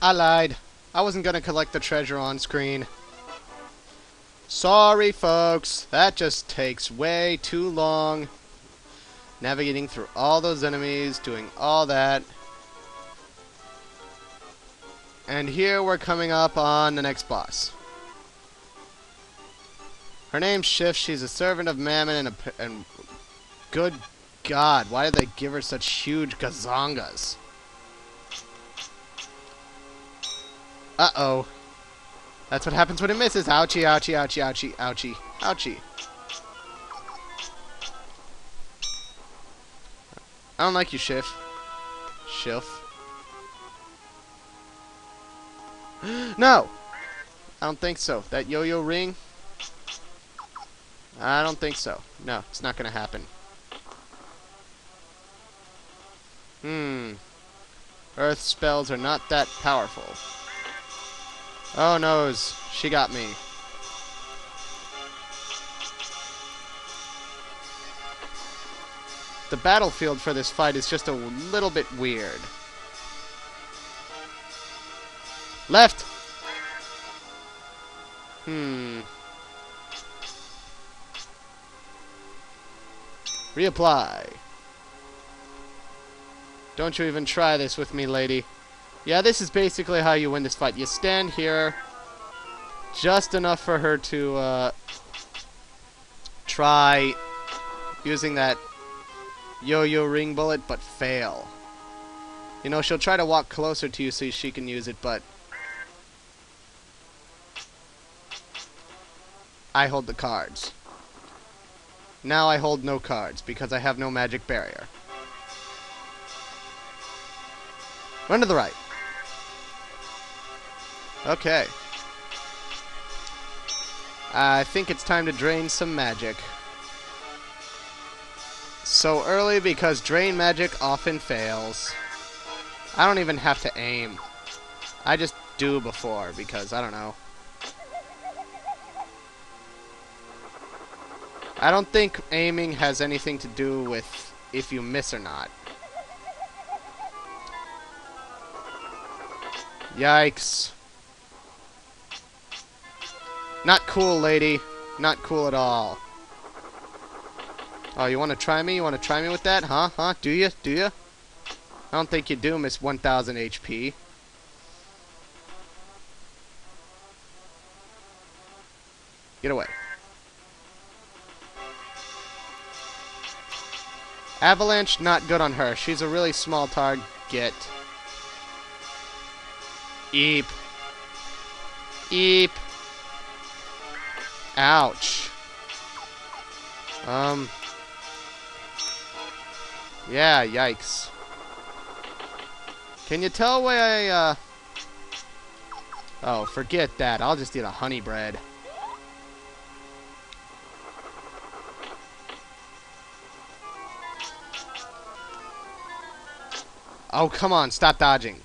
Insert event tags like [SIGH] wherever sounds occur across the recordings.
I lied. I wasn't gonna collect the treasure on screen. Sorry, folks. That just takes way too long. Navigating through all those enemies, doing all that. And here we're coming up on the next boss. Her name's Shilf. She's a servant of Mammon and a... And good God, why did they give her such huge gazongas? Uh-oh. That's what happens when it misses. Ouchie, ouchie, ouchie, ouchie, ouchie, ouchie. I don't like you, Shilf. Shilf. [GASPS] no! I don't think so. That yo-yo ring? I don't think so. No, it's not gonna happen. Hmm. Earth spells are not that powerful. Oh noes, she got me. The battlefield for this fight is just a little bit weird. Left! Hmm. Reapply. Don't you even try this with me, lady. Yeah, this is basically how you win this fight. You stand here just enough for her to uh, try using that yo-yo ring bullet, but fail. You know, she'll try to walk closer to you so she can use it, but I hold the cards. Now I hold no cards because I have no magic barrier. Run to the right. Okay. I think it's time to drain some magic. So early because drain magic often fails. I don't even have to aim. I just do before because I don't know. I don't think aiming has anything to do with if you miss or not. Yikes. Not cool, lady. Not cool at all. Oh, you want to try me? You want to try me with that? Huh? Huh? Do you? Do you? I don't think you do, Miss 1000 HP. Get away. Avalanche, not good on her. She's a really small target. Get. Eep. Eep. Ouch. Um. Yeah, yikes. Can you tell why I, uh... Oh, forget that. I'll just eat a honey bread. Oh, come on. Stop dodging.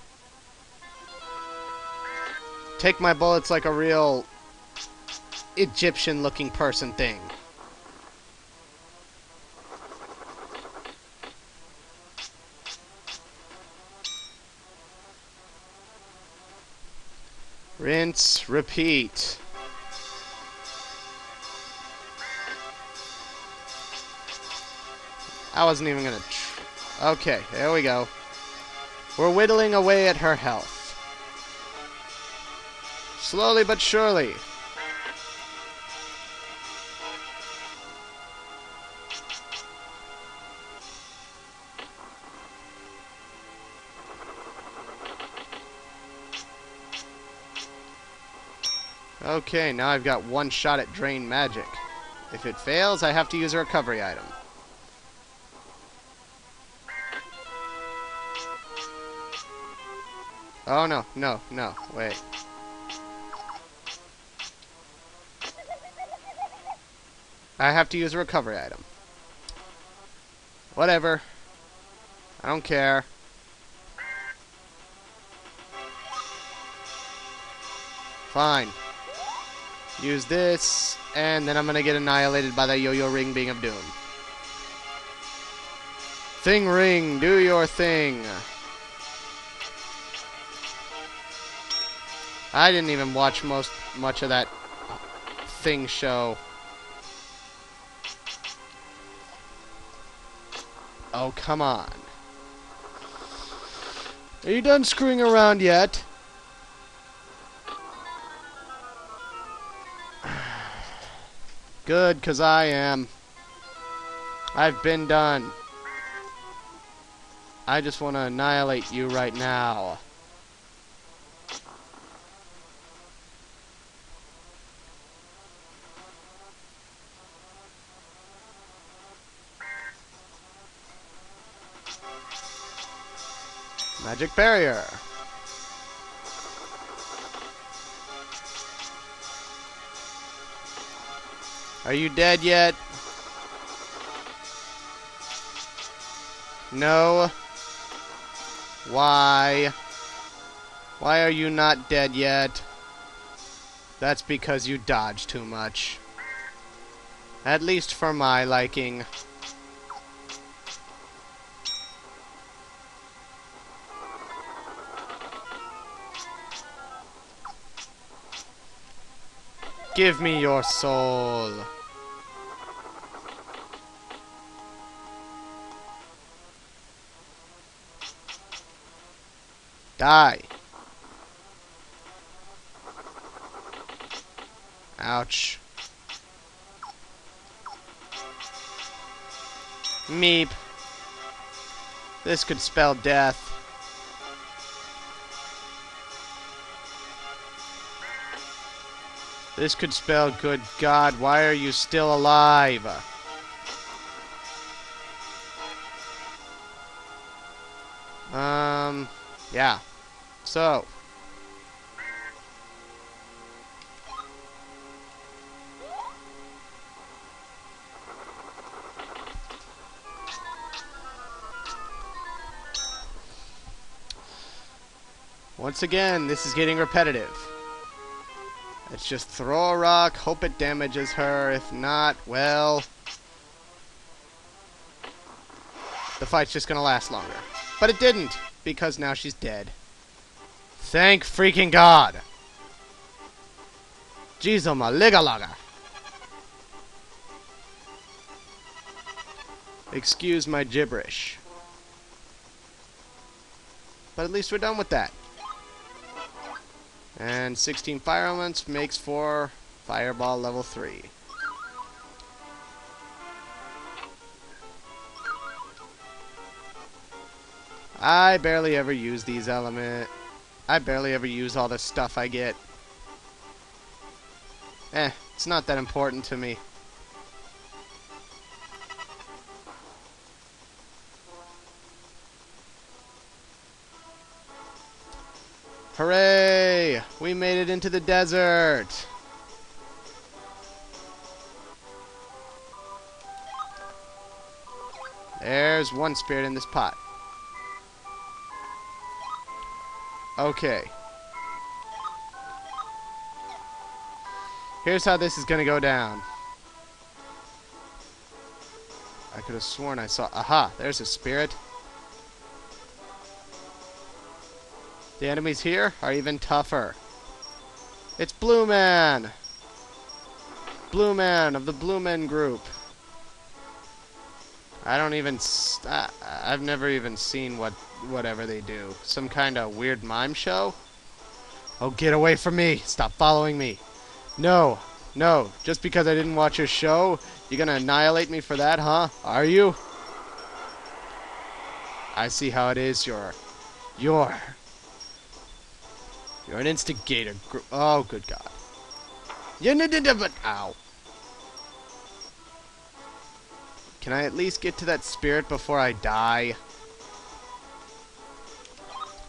Take my bullets like a real Egyptian-looking person thing. Rinse, repeat. I wasn't even gonna. Okay, there we go. We're whittling away at her health. Slowly but surely. Okay, now I've got one shot at Drain Magic. If it fails, I have to use a recovery item. Oh, no, no, no, wait. I have to use a recovery item. Whatever. I don't care. Fine. Use this, and then I'm gonna get annihilated by that yo-yo ring being of doom. Thing ring, do your thing. I didn't even watch most much of that thing show. Oh, come on. Are you done screwing around yet? Good, because I am. I've been done. I just want to annihilate you right now. Magic barrier. Are you dead yet? No. Why? Why are you not dead yet? That's because you dodge too much. At least for my liking. Give me your soul. Die. Ouch. Meep. This could spell death. This could spell good God, why are you still alive? Um, yeah. So. Once again, this is getting repetitive. Let's just throw a rock, hope it damages her. If not, well... The fight's just gonna last longer. But it didn't, because now she's dead. Thank freaking God! Jeez, oh ligalaga. Excuse my gibberish. But at least we're done with that. And 16 fire elements makes for fireball level 3. I barely ever use these element. I barely ever use all the stuff I get. Eh, it's not that important to me. Hooray! We made it into the desert! There's one spirit in this pot. Okay. Here's how this is gonna go down. I could have sworn I saw... Aha! There's a spirit. The enemies here are even tougher. It's Blue Man! Blue Man of the Blue Men group. I don't even... i I've never even seen what whatever they do. Some kind of weird mime show? Oh, get away from me! Stop following me! No! No! Just because I didn't watch your show, you're gonna annihilate me for that, huh? Are you? I see how it is. You're... You're... You're an instigator. Oh, good God. You need to but ow. Can I at least get to that spirit before I die?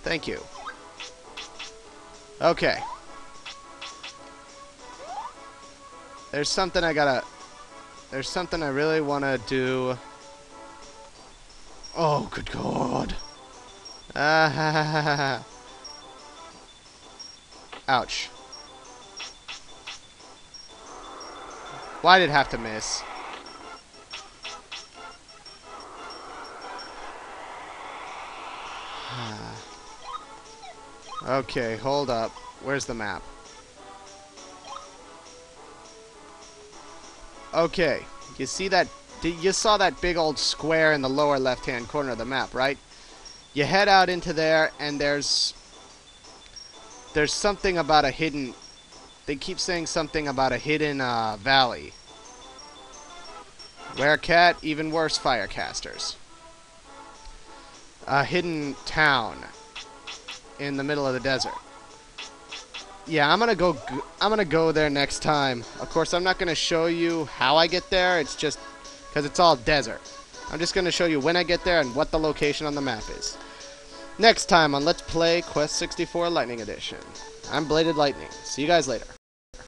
Thank you. Okay. There's something I gotta... There's something I really want to do. Oh, good God. Ah, ha, ha, ha, ha. Ouch. Why did it have to miss? [SIGHS] Okay, hold up. Where's the map? Okay, you see that? You saw that big old square in the lower left-hand corner of the map, right? You head out into there, and there's there's something about a hidden. They keep saying something about a hidden uh, valley. cat. even worse, firecasters. A hidden town in the middle of the desert. Yeah, I'm gonna go. I'm gonna go there next time. Of course, I'm not gonna show you how I get there. It's just because it's all desert. I'm just gonna show you when I get there and what the location on the map is. Next time on Let's Play Quest 64 Lightning Edition. I'm Bladed Lightning. See you guys later.